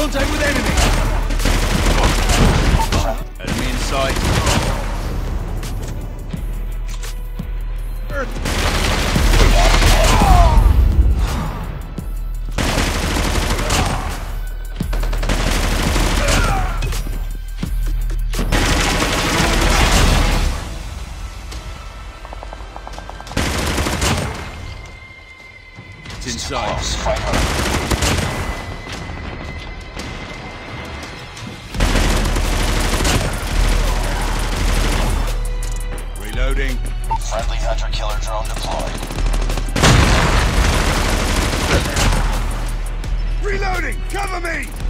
Contact with enemy! Enemy in sight. Earth. It's inside. Reloading. Friendly hunter-killer drone deployed. Reloading! Cover me!